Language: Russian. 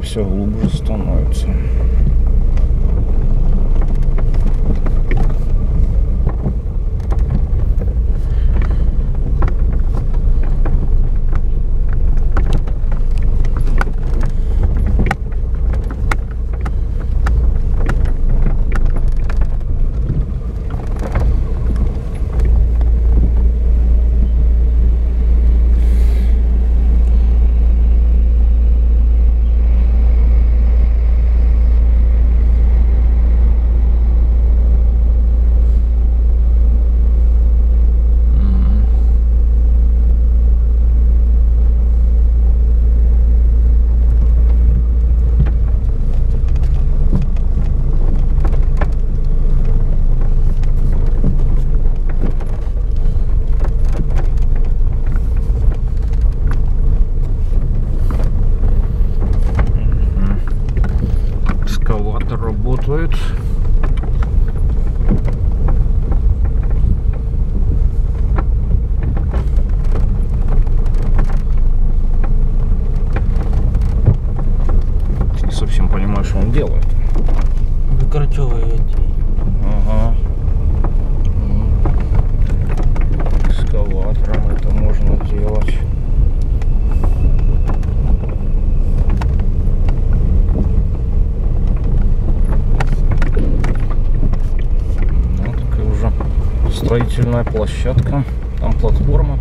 все глубже становится. Экскаватор работает. Не совсем понимаю, что он делает. Викорчовує строительная площадка. Там платформа.